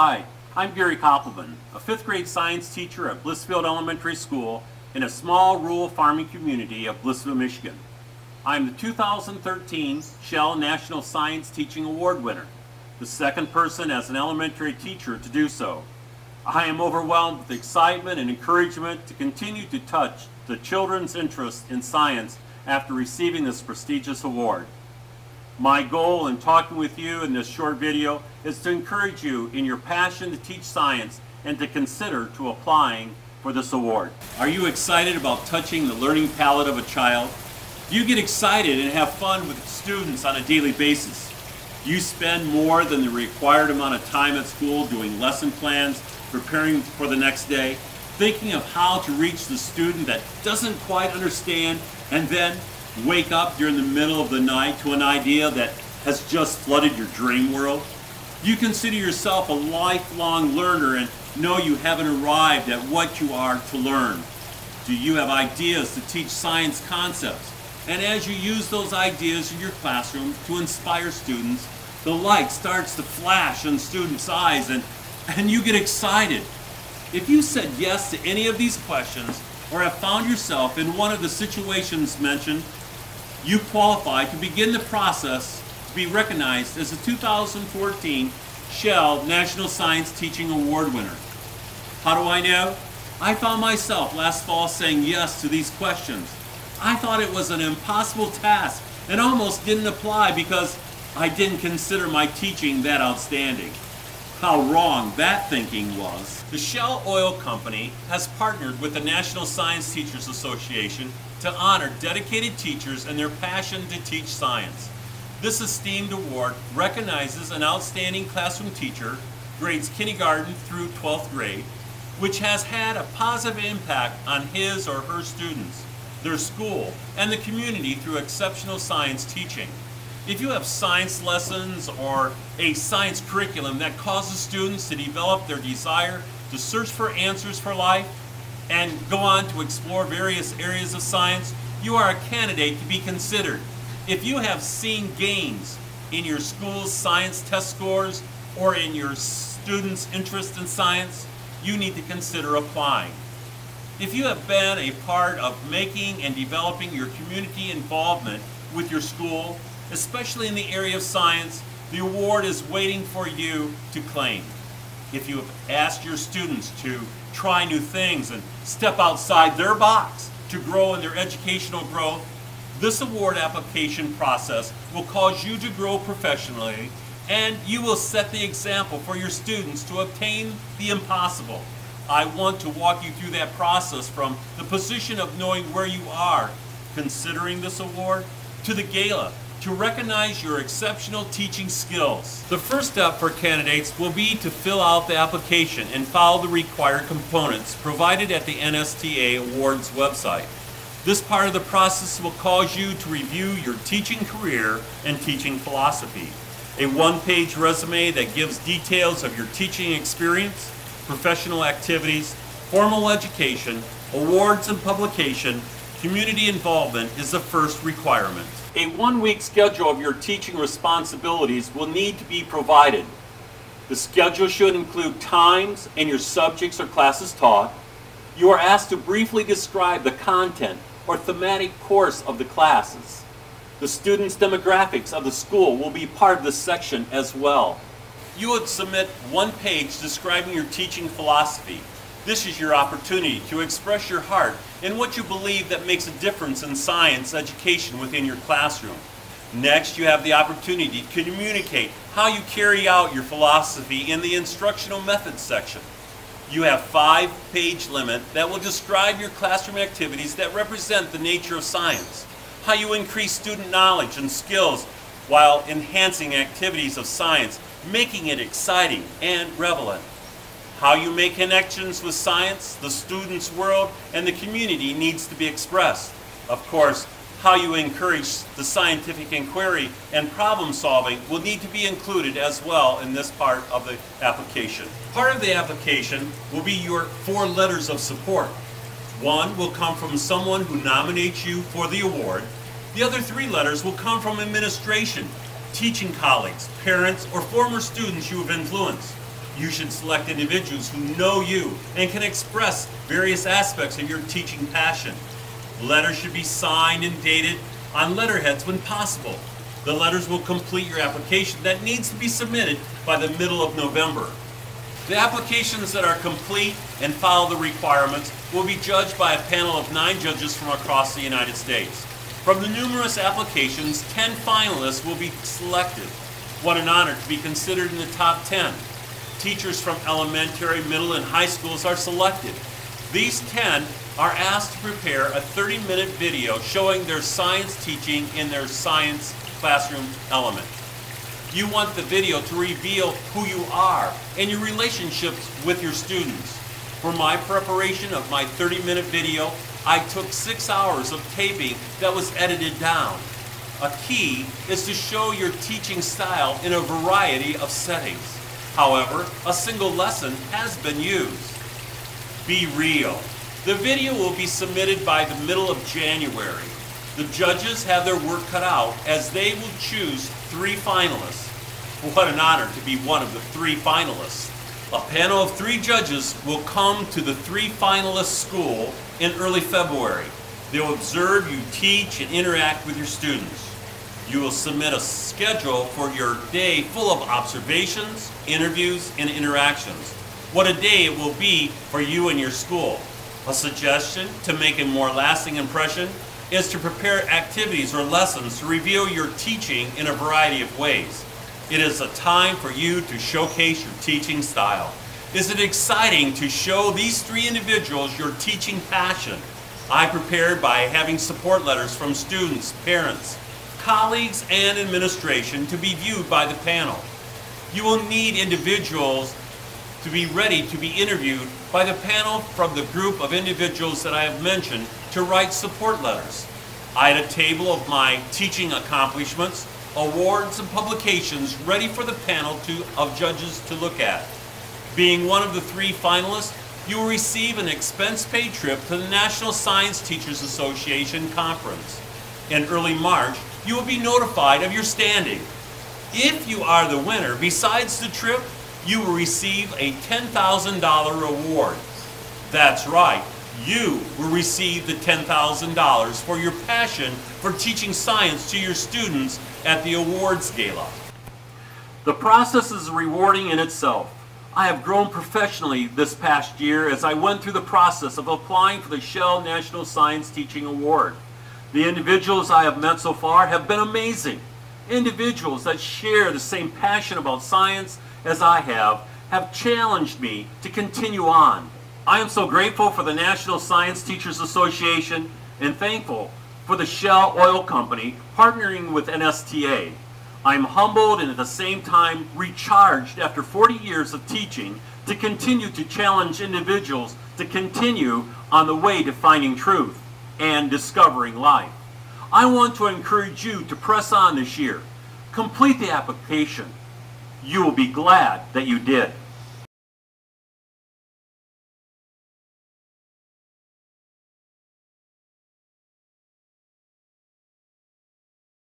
Hi, I'm Gary Koppelman, a fifth grade science teacher at Blissfield Elementary School in a small rural farming community of Blissfield, Michigan. I'm the 2013 Shell National Science Teaching Award winner, the second person as an elementary teacher to do so. I am overwhelmed with excitement and encouragement to continue to touch the children's interest in science after receiving this prestigious award. My goal in talking with you in this short video is to encourage you in your passion to teach science and to consider to applying for this award. Are you excited about touching the learning palette of a child? Do you get excited and have fun with students on a daily basis? Do you spend more than the required amount of time at school doing lesson plans, preparing for the next day, thinking of how to reach the student that doesn't quite understand, and then wake up during the middle of the night to an idea that has just flooded your dream world? You consider yourself a lifelong learner and know you haven't arrived at what you are to learn. Do you have ideas to teach science concepts? And as you use those ideas in your classroom to inspire students, the light starts to flash in students' eyes and, and you get excited. If you said yes to any of these questions or have found yourself in one of the situations mentioned, you qualify to begin the process to be recognized as a 2014 Shell National Science Teaching Award winner. How do I know? I found myself last fall saying yes to these questions. I thought it was an impossible task and almost didn't apply because I didn't consider my teaching that outstanding. How wrong that thinking was. The Shell Oil Company has partnered with the National Science Teachers Association to honor dedicated teachers and their passion to teach science. This esteemed award recognizes an outstanding classroom teacher, grades kindergarten through 12th grade, which has had a positive impact on his or her students, their school, and the community through exceptional science teaching. If you have science lessons or a science curriculum that causes students to develop their desire to search for answers for life and go on to explore various areas of science, you are a candidate to be considered. If you have seen gains in your school's science test scores or in your students' interest in science, you need to consider applying. If you have been a part of making and developing your community involvement with your school, especially in the area of science, the award is waiting for you to claim. If you have asked your students to try new things and step outside their box to grow in their educational growth, this award application process will cause you to grow professionally and you will set the example for your students to obtain the impossible. I want to walk you through that process from the position of knowing where you are considering this award to the gala to recognize your exceptional teaching skills. The first step for candidates will be to fill out the application and follow the required components provided at the NSTA Awards website. This part of the process will cause you to review your teaching career and teaching philosophy. A one-page resume that gives details of your teaching experience, professional activities, formal education, awards and publication, community involvement is the first requirement. A one-week schedule of your teaching responsibilities will need to be provided. The schedule should include times and your subjects or classes taught. You are asked to briefly describe the content or thematic course of the classes. The students' demographics of the school will be part of this section as well. You would submit one page describing your teaching philosophy. This is your opportunity to express your heart in what you believe that makes a difference in science education within your classroom. Next, you have the opportunity to communicate how you carry out your philosophy in the instructional methods section. You have five page limit that will describe your classroom activities that represent the nature of science, how you increase student knowledge and skills while enhancing activities of science, making it exciting and relevant. How you make connections with science, the student's world, and the community needs to be expressed. Of course, how you encourage the scientific inquiry and problem solving will need to be included as well in this part of the application. Part of the application will be your four letters of support. One will come from someone who nominates you for the award. The other three letters will come from administration, teaching colleagues, parents, or former students you have influenced. You should select individuals who know you and can express various aspects of your teaching passion. Letters should be signed and dated on letterheads when possible. The letters will complete your application that needs to be submitted by the middle of November. The applications that are complete and follow the requirements will be judged by a panel of nine judges from across the United States. From the numerous applications, 10 finalists will be selected. What an honor to be considered in the top 10. Teachers from elementary, middle, and high schools are selected. These 10 are asked to prepare a 30-minute video showing their science teaching in their science classroom element. You want the video to reveal who you are and your relationships with your students. For my preparation of my 30-minute video, I took six hours of taping that was edited down. A key is to show your teaching style in a variety of settings. However, a single lesson has been used. Be real. The video will be submitted by the middle of January. The judges have their work cut out as they will choose three finalists. What an honor to be one of the three finalists. A panel of three judges will come to the three finalist school in early February. They'll observe you teach and interact with your students. You will submit a schedule for your day full of observations, interviews, and interactions. What a day it will be for you and your school. A suggestion to make a more lasting impression is to prepare activities or lessons to reveal your teaching in a variety of ways. It is a time for you to showcase your teaching style. Is it exciting to show these three individuals your teaching passion? I prepared by having support letters from students, parents, colleagues, and administration to be viewed by the panel. You will need individuals to be ready to be interviewed by the panel from the group of individuals that I have mentioned to write support letters. I had a table of my teaching accomplishments, awards, and publications ready for the panel to, of judges to look at. Being one of the three finalists, you will receive an expense-paid trip to the National Science Teachers Association Conference. In early March, you will be notified of your standing. If you are the winner, besides the trip, you will receive a $10,000 reward. That's right, you will receive the $10,000 for your passion for teaching science to your students at the awards gala. The process is rewarding in itself. I have grown professionally this past year as I went through the process of applying for the Shell National Science Teaching Award. The individuals I have met so far have been amazing. Individuals that share the same passion about science as I have have challenged me to continue on. I am so grateful for the National Science Teachers Association and thankful for the Shell Oil Company partnering with NSTA. I'm humbled and at the same time recharged after 40 years of teaching to continue to challenge individuals to continue on the way to finding truth and discovering life. I want to encourage you to press on this year. Complete the application. You will be glad that you did.